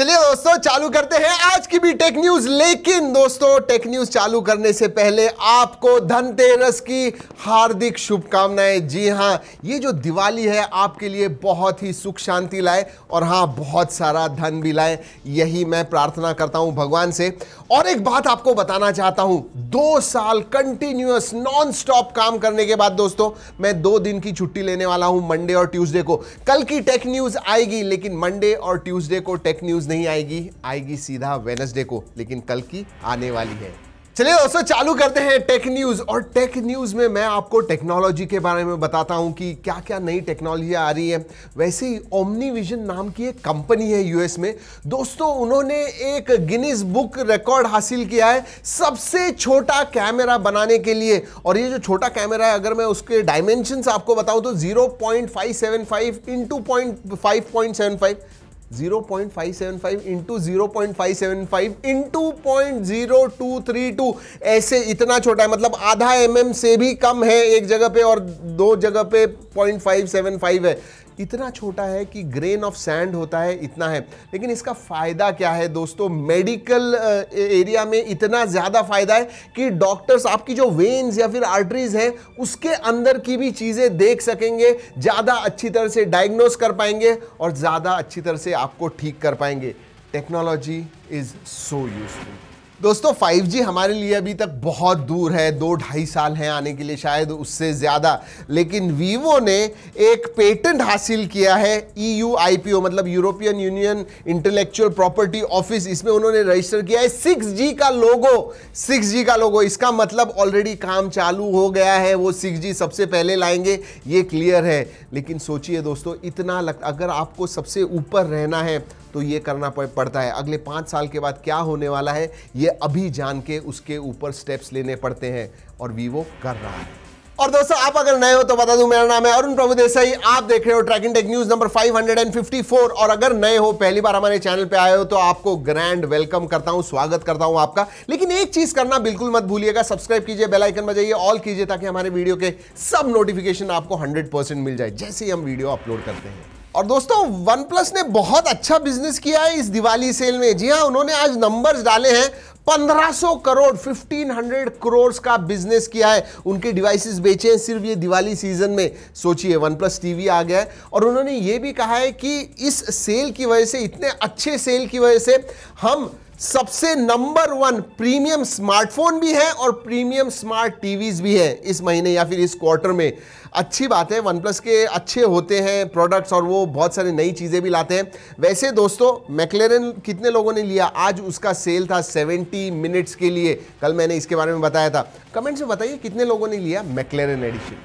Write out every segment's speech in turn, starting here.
चलिए दोस्तों, चालू करते हैं आज की भी टेक न्यूज़ लेकिन दोस्तों टेक न्यूज़ चालू करने से पहले आपको धनतेरस की हार्दिक शुभकामनाएँ। जी हाँ, ये जो दिवाली है, आपके लिए बहुत ही सुख शांति लाए और हाँ, बहुत सारा धन भी लाए। यही मैं प्रार्थना करता हूँ भगवान से। और एक बात आपको बताना चाहता हूँ, दो साल कंटिन्यूस नॉन स्टॉप काम करने के बाद दोस्तों, मैं दो दिन की छुट्टी लेने वाला हूँ मंडे और ट्यूजडे को। कल की टेक न्यूज़ आएगी, लेकिन मंडे और ट्यूजडे को टेक न्यूज़ नहीं आएगी आएगी सीधा वेनसडे को, लेकिन कल की आने वाली है। चलिए दोस्तों, चालू करते हैं टेक न्यूज़ और टेक न्यूज़ में मैं आपको टेक्नोलॉजी के बारे में बताता हूँ कि क्या क्या नई टेक्नोलॉजी आ रही है। वैसे ही ओमनी विजन नाम की एक कंपनी है यूएस में। दोस्तों, उन्होंने एक गिनीज बुक रिकॉर्ड हासिल किया है सबसे छोटा कैमरा बनाने के लिए। और ये जो छोटा कैमरा है, अगर मैं उसके डायमेंशन आपको बताऊँ तो zero point five seven five into point five point seven five 0.575 into zero point five seven five into point zero two three two. ऐसे इतना छोटा है मतलब आधा एम mm से भी कम है एक जगह पे और दो जगह पे पॉइंट फाइव सेवन फाइव है। इतना छोटा है कि ग्रेन ऑफ़ सैंड होता है, इतना है। लेकिन इसका फ़ायदा क्या है दोस्तों? मेडिकल एरिया में इतना ज़्यादा फ़ायदा है कि डॉक्टर्स आपकी जो वेन्स या फिर आर्टरीज हैं, उसके अंदर की भी चीज़ें देख सकेंगे, ज़्यादा अच्छी तरह से डायग्नोस कर पाएँगे और ज़्यादा अच्छी तरह से आपको ठीक कर पाएँगे। टेक्नोलॉजी इज़ सो यूजफुल दोस्तों 5G हमारे लिए अभी तक बहुत दूर है, दो ढाई साल हैं आने के लिए शायद उससे ज़्यादा। लेकिन वीवो ने एक पेटेंट हासिल किया है ई यू आई पी ओ मतलब European Union intellectual property office इसमें उन्होंने रजिस्टर किया है 6G का लोगो 6G का लोगो इसका मतलब ऑलरेडी काम चालू हो गया है, वो 6G सबसे पहले लाएँगे, ये क्लियर है। लेकिन सोचिए दोस्तों, इतना लग, अगर आपको सबसे ऊपर रहना है तो ये करना पड़ता है। अगले पाँच साल के बाद क्या होने वाला है, ये अभी जान के उसके ऊपर स्टेप्स लेने पड़ते हैं और वीवो कर रहा है। और दोस्तों, आप अगर नए हो तो बता दूँ, मेरा नाम है अरुण प्रभु देसाई। आप देख रहे हो ट्रैकिंग टेक न्यूज़ नंबर 554 और अगर नए हो, पहली बार हमारे चैनल पे आए हो तो आपको ग्रैंड वेलकम करता हूँ, स्वागत करता हूँ आपका। लेकिन एक चीज़ करना बिल्कुल मत भूलिएगा सब्सक्राइब कीजिए बेल आइकन बजाइए ऑल कीजिए, ताकि हमारे वीडियो के सब नोटिफिकेशन आपको हंड्रेड मिल जाए, जैसे ही हम वीडियो अपलोड करते हैं। और दोस्तों वन प्लस ने बहुत अच्छा बिज़नेस किया है इस दिवाली सेल में। जी हाँ उन्होंने आज नंबर्स डाले हैं। 1500 करोड़ 1500 करोड़ का बिज़नेस किया है। उनके डिवाइसेस बेचे हैं सिर्फ़ ये दिवाली सीज़न में। सोचिए वन प्लस टीवी आ गया है। और उन्होंने ये भी कहा है कि इस सेल की वजह से, इतने अच्छे सेल की वजह से हम सबसे नंबर वन प्रीमियम स्मार्टफ़ोन भी है और प्रीमियम स्मार्ट टीवीज भी है इस महीने या फिर इस क्वार्टर में। अच्छी बात है वन प्लस के अच्छे होते हैं प्रोडक्ट्स और वो बहुत सारी नई चीज़ें भी लाते हैं। वैसे दोस्तों मैकलेरन कितने लोगों ने लिया? आज उसका सेल था 70 मिनट्स के लिए। कल मैंने इसके बारे में बताया था। कमेंट्स में बताइए कितने लोगों ने लिया मैकलेरन एडिशन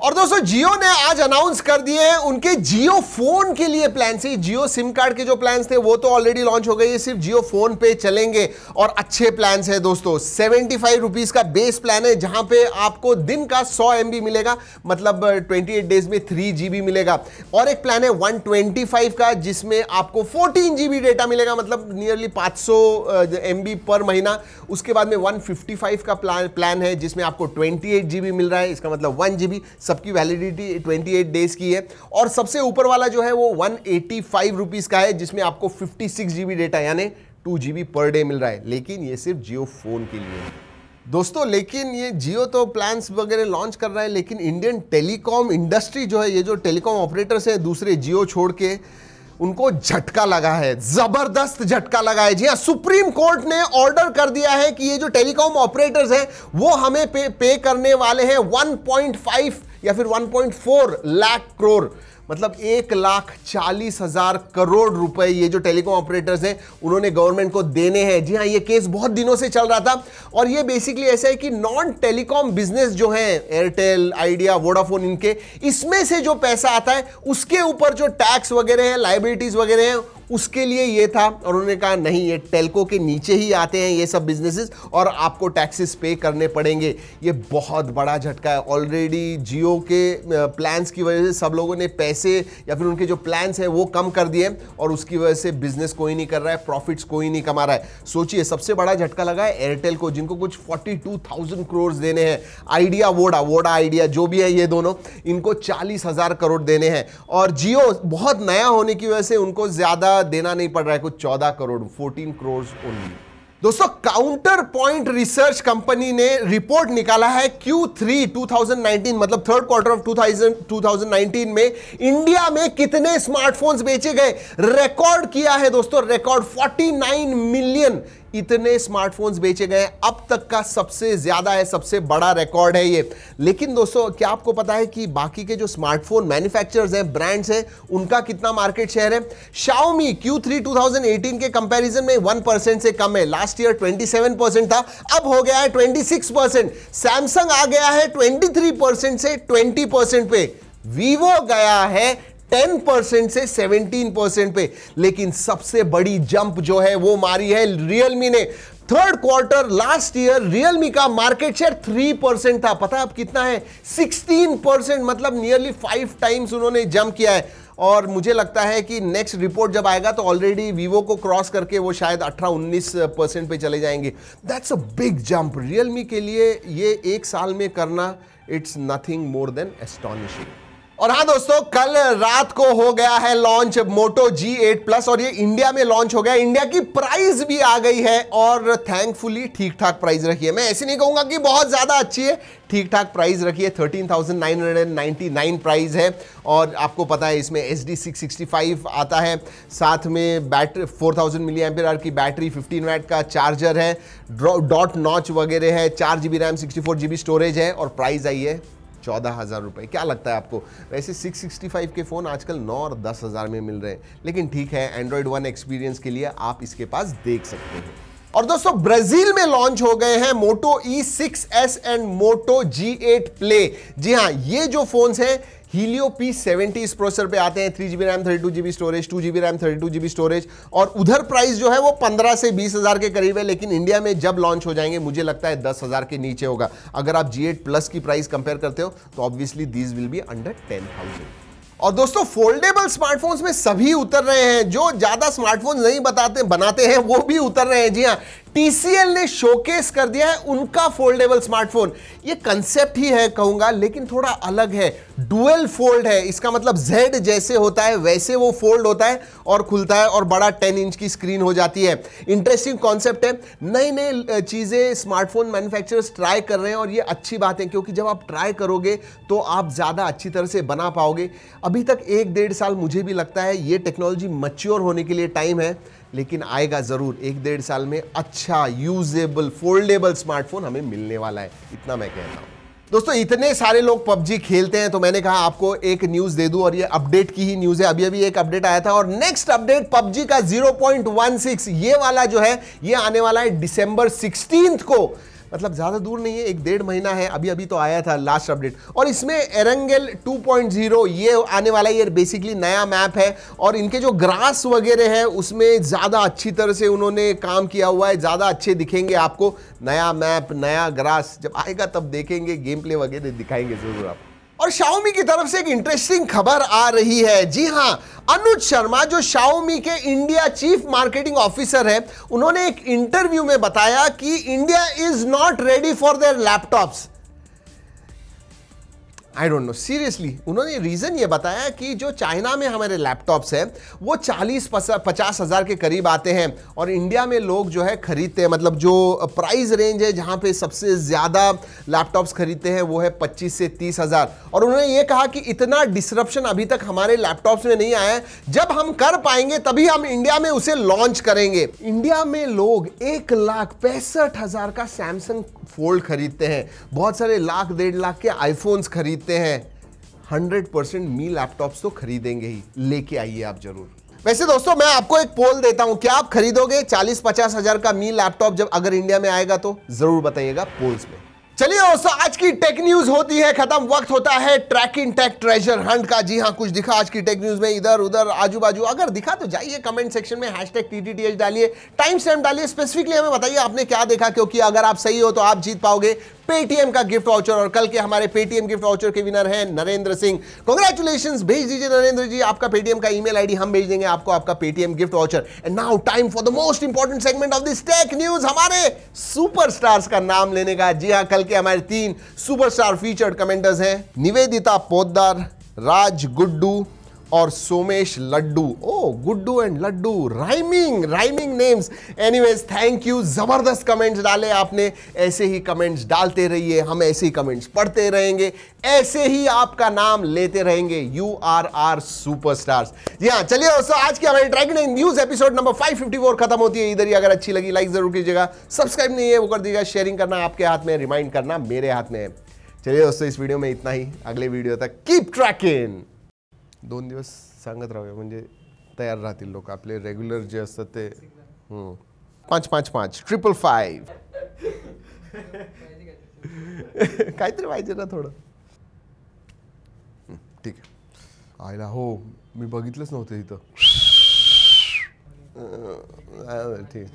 और दोस्तों, जियो ने आज अनाउंस कर दिए हैं उनके जियो फ़ोन के लिए प्लान से। जियो सिम कार्ड के जो प्लान्स थे, वो तो ऑलरेडी लॉन्च हो गए सिर्फ़ जियो फ़ोन पे चलेंगे और अच्छे प्लान्स है दोस्तों। सेवेंटी फाइव रुपीज़ का बेस प्लान है, जहाँ पे आपको दिन का सौ एम मिलेगा। मतलब ट्वेंटी एट डेज़ में थ्री जीबी मिलेगा। और एक प्लान है वन ट्वेंटी फाइव का, जिसमें आपको फोर्टीन जीबी डेटा मिलेगा। मतलब नियरली पाँच सौ पर महीना। उसके बाद में वन का प्लान प्लान है, जिसमें आपको ट्वेंटी मिल रहा है। इसका मतलब वन सबकी वैलिडिटी 28 डेज़ की है। और सबसे ऊपर वाला जो है वो वन एटी का है जिसमें आपको फिफ्टी सिक्स डेटा यानी टू जीबी पर डे मिल रहा है। लेकिन ये सिर्फ़ जियो फ़ोन के लिए है। दोस्तों लेकिन ये जियो तो प्लान्स वगैरह लॉन्च कर रहा है लेकिन इंडियन टेलीकॉम इंडस्ट्री जो है ये जो टेलीकॉम ऑपरेटर्स है दूसरे जियो छोड़ के उनको झटका लगा है। ज़बरदस्त झटका लगा है। जी हाँ सुप्रीम कोर्ट ने ऑर्डर कर दिया है कि ये जो टेलीकॉम ऑपरेटर्स हैं वो हमें पे, पे करने वाले हैं 1.5 या फिर 1.4 लाख करोड़ मतलब एक लाख चालीस हज़ार करोड़ रुपए ये जो टेलीकॉम ऑपरेटर्स हैं, उन्होंने गवर्नमेंट को देने हैं। जी हाँ ये केस बहुत दिनों से चल रहा था। और ये बेसिकली ऐसा है कि नॉन टेलीकॉम बिज़नेस जो है एयरटेल आइडिया वोडाफोन इनके, इसमें से जो पैसा आता है, उसके ऊपर जो टैक्स वगैरह है लाइबिलिटीज वगैरह है उसके लिए ये था और उन्होंने कहा, नहीं, ये टेलको के नीचे ही आते हैं ये सब बिजनेसेस और आपको टैक्सेस पे करने पड़ेंगे। ये बहुत बड़ा झटका है। ऑलरेडी जियो के प्लान्स की वजह से सब लोगों ने पैसे या फिर उनके जो प्लान्स हैं वो कम कर दिए और उसकी वजह से बिज़नेस कोई नहीं कर रहा है प्रॉफिट्स कोई नहीं कमा रहा है। सोचिए, सबसे बड़ा झटका लगा है एयरटेल को, जिनको कुछ फोर्टी टू थाउज़ेंड करोड़ देने हैं। आइडिया वोडा वोडा आइडिया जो भी है ये दोनों, इनको चालीस हज़ार करोड़ देने हैं। और जियो बहुत नया होने की वजह से उनको ज़्यादा देना नहीं पड़ रहा है कुछ चौदह करोड़ फोर्टीन करोड़ ओनली दोस्तों काउंटर पॉइंट रिसर्च कंपनी ने रिपोर्ट निकाला है Q3 2019 मतलब थर्ड क्वार्टर ऑफ़ 2000 2019 में इंडिया में कितने स्मार्टफोन्स बेचे गए? रिकॉर्ड किया है दोस्तों रिकॉर्ड 49 मिलियन इतने स्मार्टफोन्स बेचे गए अब तक का सबसे ज़्यादा है, सबसे बड़ा रिकॉर्ड है ये। लेकिन दोस्तों, क्या आपको पता है कि बाकी के जो स्मार्टफ़ोन मैन्युफैक्चरर्स हैं ब्रांड्स हैं, उनका कितना मार्केट शेयर है? Xiaomi Q3 2018 के कंपैरिजन में 1% से कम है। लास्ट ईयर 27% था, अब हो गया है 26% सैमसंग आ गया है 23% से 20% पे। वीवो गया है 10 परसेंट से 17 परसेंट पे। लेकिन सबसे बड़ी जंप जो है, वो मारी है रियलमी ने। Third quarter last year Realme का मार्केट शेयर थ्री परसेंट था। पता है अब कितना है? 16 परसेंट मतलब नियरली फाइव टाइम्स उन्होंने जंप किया है। और मुझे लगता है कि नेक्स्ट रिपोर्ट जब आएगा तो ऑलरेडी वीवो को क्रॉस करके वो शायद 18-19 परसेंट पे चले जाएँगे। That's a big jump Realme के लिए ये एक साल में करना it's nothing more than astonishing और हाँ दोस्तों, कल रात को हो गया है launch Moto G eight plus और ये इंडिया में लॉन्च हो गया। इंडिया की प्राइस भी आ गई है और थैंकफुली ठीक ठाक प्राइस रखी है। मैं ऐसे नहीं कहूँगा कि बहुत ज़्यादा अच्छी है। ठीक ठाक प्राइस रखी है। Thirteen thousand nine hundred and ninety nine price है। और आपको पता है इसमें H D six sixty five आता है। साथ में battery four thousand milli ampere की बैटरी फिफ्टीन वैट का चार्जर है। डॉट नॉच वगैरह है। चार G B RAM sixty four G B storage है और प्राइस आई है चौदह हज़ार रुपये क्या लगता है आपको? वैसे 665 के फ़ोन आजकल नौ और दस हज़ार में मिल रहे हैं। लेकिन ठीक है एंड्रॉयड वन एक्सपीरियंस के लिए आप इसके पास देख सकते हैं। और दोस्तों, ब्राज़ील में लॉन्च हो गए हैं Moto E six S and Moto G eight play जी हाँ ये जो फोन्स हैं हीलियो पी सेवेंटी इस प्रोसेसर पे आते हैं three GB RAM thirty two GB storage two GB RAM thirty two GB storage और उधर प्राइस जो है वो पंद्रह से बीस हज़ार के करीब है, लेकिन इंडिया में जब लॉन्च हो जाएँगे, मुझे लगता है दस हज़ार के नीचे होगा। अगर आप जी एट प्लस की प्राइस कंपेयर करते हो तो obviously these will be under ten thousand और दोस्तों फोल्डेबल स्मार्टफोन्स में सभी उतर रहे हैं, जो ज़्यादा स्मार्टफ़ोन नहीं बताते, बनाते हैं, वो भी उतर रहे हैं। जी हाँ टीसीएल ने शोकेस कर दिया है उनका फोल्डेबल स्मार्टफ़ोन ये कंसेप्ट ही है कहूँगा, लेकिन थोड़ा अलग है। डुअल फोल्ड है। इसका मतलब जेड जैसे होता है, वैसे वो फोल्ड होता है और खुलता है और बड़ा 10 इंच की स्क्रीन हो जाती है। इंटरेस्टिंग कॉन्सेप्ट है। नई नई चीज़ें स्मार्टफ़ोन मैन्युफैक्चरर्स ट्राई कर रहे हैं और ये अच्छी बात है, क्योंकि जब आप ट्राई करोगे तो आप ज़्यादा अच्छी तरह से बना पाओगे। अभी तक एक डेढ़ साल मुझे भी लगता है, ये टेक्नोलॉजी मच्योर होने के लिए टाइम है। लेकिन आएगा ज़रूर। एक डेढ़ साल में अच्छा यूजेबल फोल्डेबल स्मार्टफ़ोन हमें मिलने वाला है, इतना मैं कहता हूँ। दोस्तों, इतने सारे लोग पबजी खेलते हैं तो मैंने कहा आपको एक न्यूज़ दे दूँ और ये अपडेट की ही न्यूज़ है। अभी अभी एक अपडेट आया था और नेक्स्ट अपडेट पबजी का 0.16 ये वाला जो है, ये आने वाला है दिसंबर 16 को। मतलब ज़्यादा दूर नहीं है, एक डेढ़ महीना है अभी अभी तो आया था लास्ट अपडेट और इसमें एरंगल 2.0 ये आने वाला ये बेसिकली नया मैप है, और इनके जो ग्रास वगैरह है, उसमें ज़्यादा अच्छी तरह से उन्होंने काम किया हुआ है, ज़्यादा अच्छे दिखेंगे आपको। नया मैप नया ग्रास जब आएगा तब देखेंगे गेम प्ले वगैरह दिखाएँगे ज़रूर आप। और शाओमी की तरफ़ से एक इंटरेस्टिंग खबर आ रही है। जी हाँ अनुज शर्मा, जो शाओमी के इंडिया चीफ मार्केटिंग ऑफिसर है, उन्होंने एक इंटरव्यू में बताया कि India is not ready for their laptops I don't know seriously उन्होंने रीजन ये बताया कि जो चाइना में हमारे लैपटॉप्स हैं, वो चालीस पचास हज़ार के करीब आते हैं और इंडिया में लोग जो है खरीदते हैं। मतलब जो प्राइस रेंज है जहाँ पे सबसे ज़्यादा लैपटॉप्स खरीदते हैं, वो है पच्चीस से तीस हज़ार। और उन्होंने ये कहा कि इतना डिसरप्शन अभी तक हमारे लैपटॉप्स में नहीं आया है। जब हम कर पाएँगे, तभी हम इंडिया में उसे लॉन्च करेंगे। इंडिया में लोग एक लाख पैंसठ हज़ार का सैमसंग फोल्ड खरीदते हैं। बहुत सारे लाख, डेढ़ लाख के आईफोन्स खरीदते हैं। हंड्रेड परसेंट मी लैपटॉप्स तो खरीदेंगे ही। लेके आइए आप ज़रूर। वैसे दोस्तों, मैं आपको एक पोल देता हूँ। क्या आप खरीदोगे? चालीस पचास हज़ार का मी लैपटॉप जब अगर इंडिया में आएगा तो? ज़रूर बताइएगा पोल्स में। चलिए दोस्तों, आज की टेक न्यूज़ होती है, खत्म वक्त होता है ट्रैकिंग टेक ट्रेजर हंट का। जी हाँ कुछ दिखा आज की टेक न्यूज़ में, इधर, उधर आजू बाजू अगर दिखा तो जाइए कमेंट सेक्शन में हैश टैग टीटीटीएच डालिए टाइम स्टैम्प डालिए। स्पेसिफिकली हमें बताइए, आपने क्या देखा? क्योंकि अगर आप सही हो तो आप जीत पाओगे। पेटीएम का गिफ्ट वाउचर और कल के हमारे पेटीएम गिफ्ट वाउचर के विनर हैं नरेंद्र सिंह। कॉन्ग्रेचुलेशन भेज दीजिए नरेंद्र जी, आपका पेटीएम का ईमेल आईडी हम भेज देंगे आपको, आपका Paytm gift voucher and now time for the most important segment of this tech news हमारे सुपरस्टार्स का नाम लेने का। जी हाँ कल के हमारे तीन सुपरस्टार फीचर्ड कमेंटर्स हैं। निवेदिता पोदार राज गुड्डू और Somesh Laddu oh Guddu and Laddu rhyming rhyming names anyways thank you ज़बरदस्त कमेंट्स डाले आपने. ऐसे ही कमेंट्स डालते रहिए. हम ऐसे ही कमेंट्स पढ़ते रहेंगे. ऐसे ही आपका नाम लेते रहेंगे. यू आर आर सुपरस्टार्स जी हाँ चलिए दोस्तों, आज की हमारी ड्रैगन न्यूज़ एपिसोड नंबर 554 खत्म होती है. इधर ही अगर अच्छी लगी लाइक ज़रूर कीजिएगा. सब्सक्राइब नहीं है, वो कर दीजिएगा. शेयरिंग करना आपके हाथ में रिमाइंड करना मेरे हाथ में है. चलिए दोस्तों, इस वीडियो में इतना ही. अगले वीडियो तक कीप ट्रॅकिंग दोन दिवस सांगत राहूया. म्हणजे तयार राहतील लोक. आपले रेग्युलर जे असतात ते पाच पाच पाच. ट्रिपल फाईव्ह काहीतरी पाहिजे ना थोडं. ठीक आहे. आयला हो मी बघितलंच नव्हतं इथं. ठीक